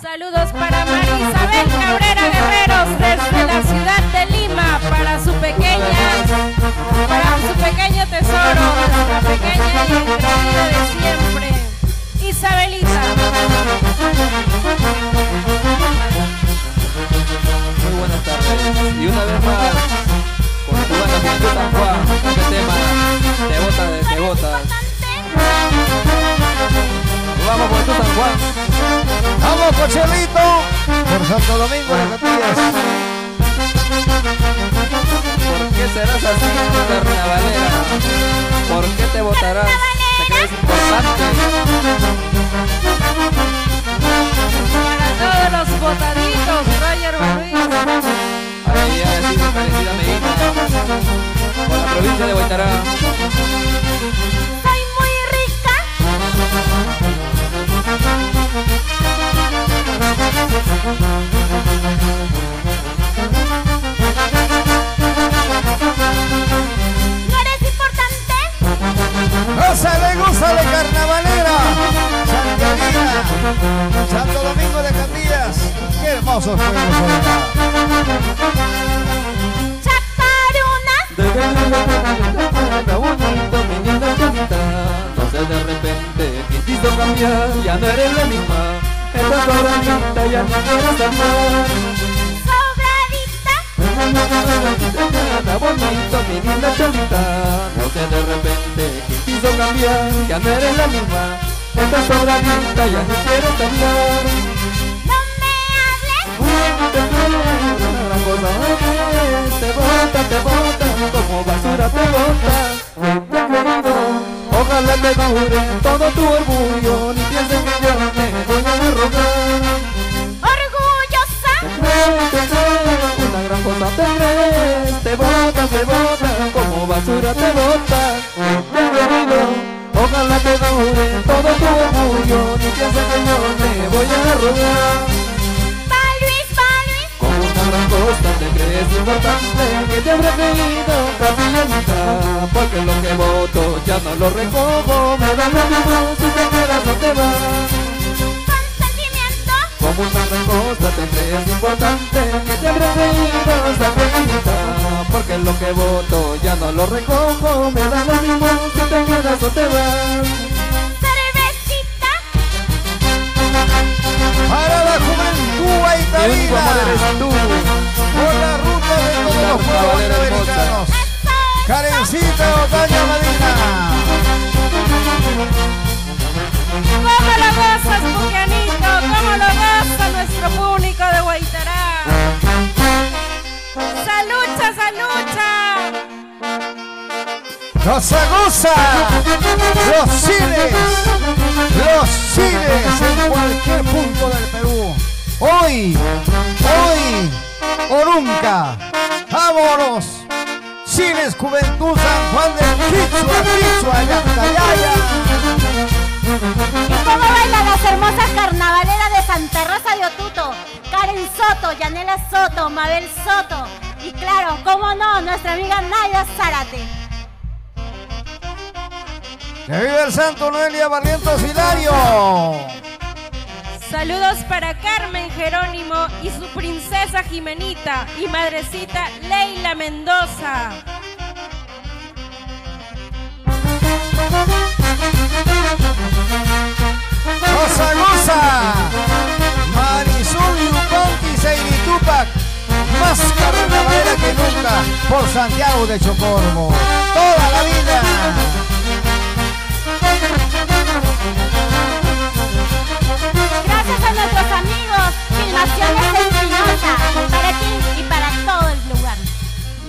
Saludos para María Isabel Cabrera Guerreros desde la ciudad de Lima para su pequeña, para su pequeño tesoro, nuestra pequeña y querida de siempre, Isabelita. Muy buenas tardes. Y una vez más, con tu banda Juventud San Juan, este tema, te bota, de- te botas. Vamos Juventud San Juan. Vamos, Cochelito, por Santo Domingo de Catillas. ¿Por qué serás así, carnavalera? ¿Por qué te votarás? ¿Te crees importante? Para todos los botaditos, Roger Ruiz. Ahí ha sido parecida Medina. Por la provincia de Guaitará. Linda cholita Entonces de repente te hizo cambiar Ya no eres la misma. Esa sobradita ya no quieres amar. Sobradita. Bonito, mi linda cholita Entonces de repente te hizo cambiar Ya no eres la misma. Esa sobradita ya no quieres amar te bota, te bota, como basura te bota. Ojalá te dure todo tu orgullo, ni pienses que yo te voy a rogar. Orgullosa. Una gran cosa te crees, te bota, te bota, como basura te bota. Ojalá te dure todo tu orgullo, ni pienses que yo te voy a rogar. Crees importante Que te habrá creído capillanita Porque lo que voto ya no lo recojo Me da lo mismo si te quedas o te vas Consentimiento. Como una cosa te crees importante Que te habrá creído capillanita Porque lo que voto ya no lo recojo Me da lo mismo si te quedas o te vas Cervecita. Para la juventud Karencita Otaña Madina. ¿Cómo lo gozas, Puquianito? ¿Cómo lo goza nuestro público de Guaitará? ¡Salucha, salucha! Goza, goza. Los cines. Los cines en cualquier punto del Perú. Hoy, hoy o nunca. Vámonos. Cines Juventud San Juan del Quichua, Quichua, Yactayaya. ¿Y cómo bailan las hermosas carnavaleras de Santa Rosa de Otuto? Karen Soto, Yanela Soto, Mabel Soto. Y claro, cómo no, nuestra amiga Nadia Zárate. Que viva el santo Noelia Barrientos Hilario. Saludos para Carmen Jerónimo y su princesa Jimenita y madrecita Leila Mendoza. Goza, goza. Marisol Yupanqui Seiri Tupac. Más carnavalera que nunca por Santiago de Chocormo. Toda la vida. Nuestros amigos, Filmaciones Espinosa, para ti y para todo el lugar.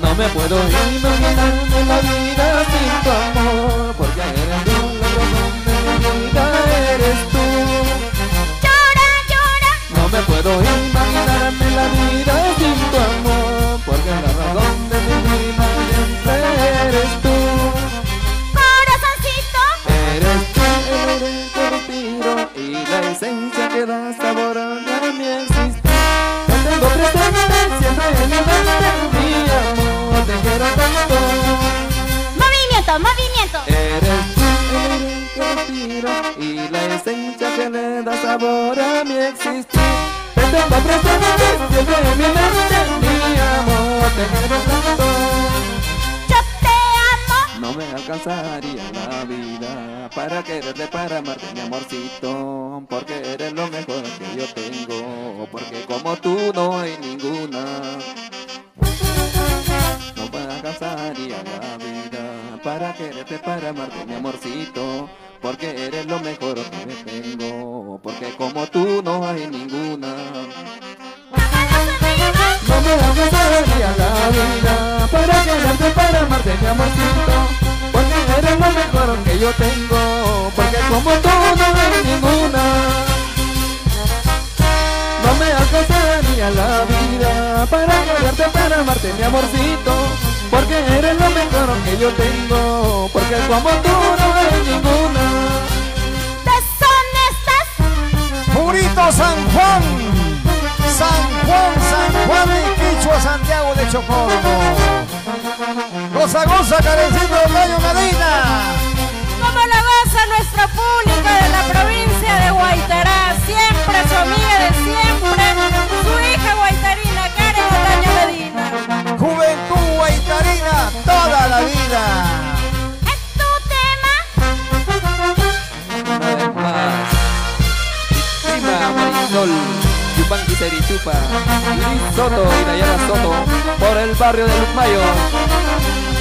No me puedo imaginar en la vida sin tu amor y la esencia que le da sabor a mi existir. Presente siempre en mi mente, mi amor, te quiero tanto. Yo te amo. No me alcanzaría la vida para quererte, para amarte, mi amorcito. Porque eres lo mejor que yo tengo. Porque como tú no hay ninguna. No me alcanzaría la vida para quererte, para amarte, mi amorcito. Porque eres lo mejor que tengo. Porque como tú no hay ninguna. No me alcanzaría la vida para quererte, para amarte, mi amorcito. Porque eres lo mejor que yo tengo. Porque como tú no hay ninguna. No me alcanzaría la vida para quererte, para amarte, mi amorcito. Porque eres lo mejor que yo tengo. Porque como tú no San Juan. San Juan, San Juan y Quichua, Santiago de Chocormo. Goza, goza, carecito del Mayo Medina. Marisol, Yupanqui Serichupa, Luis Soto y Dayana Soto, por el barrio de Lucmayo,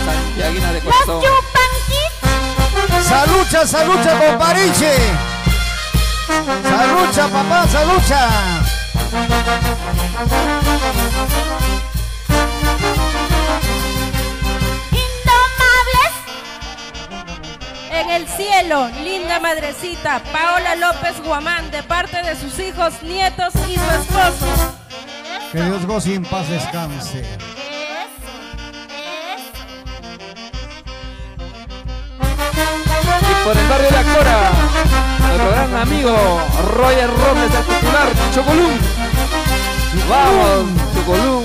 Santiaguina de Corazón. Salucha, salucha, compariche. Salucha, papá, salucha. En el cielo, linda madrecita, Paola López Guamán, de parte de sus hijos, nietos y su esposo. Que Dios goce y en paz descanse. Y por el barrio de la Cora, nuestro gran amigo Roger Robles, el titular, Chocolum. Vamos, Chocolum.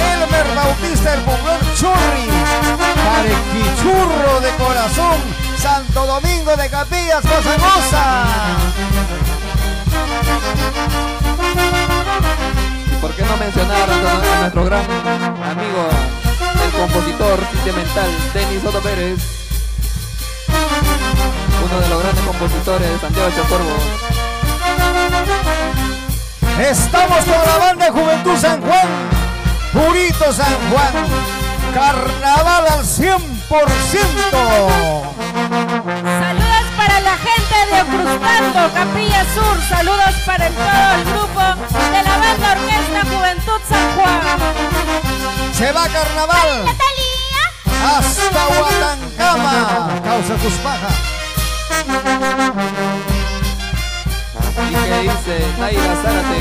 Elmer Bautista, el Churri. Santo Domingo de Capillas, cosa goza. ¿Y por qué no mencionar a, nuestro gran amigo, el compositor sentimental, Denis Soto Pérez? Uno de los grandes compositores de Santiago de Chocorvo. Estamos con la banda Juventud San Juan. Purito San Juan. Carnaval al 100%. Saludos para la gente de Ocrustando, Capilla Sur. Saludos para el, todo el grupo de la banda Orquesta Juventud San Juan. Se va carnaval Natalia. hasta Huatancama. Causa tus pajas. Y que dice Naira Zárate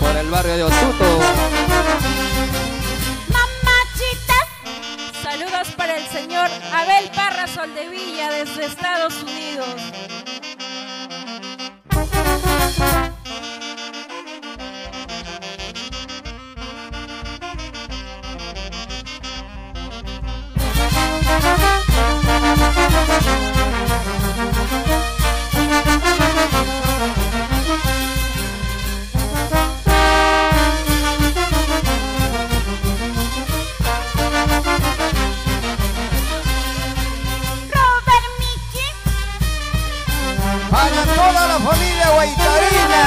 por el barrio de Osuto. Abel Parra Soldevilla desde Estados Unidos. Para toda la familia guaitarina.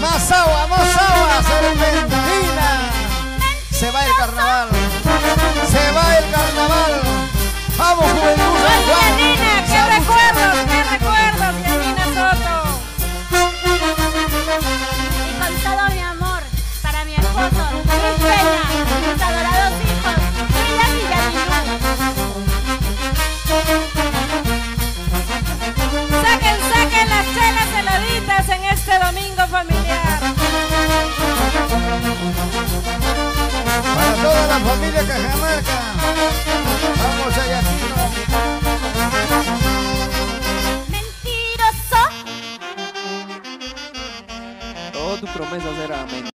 Más agua, más agua, serpentina. Se va el carnaval. Se va el carnaval. Vamos, Juventud familiar. Para toda la familia Cajamarca. Vamos allá. Mentiroso. Todas tus promesas eran